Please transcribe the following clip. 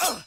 Ugh.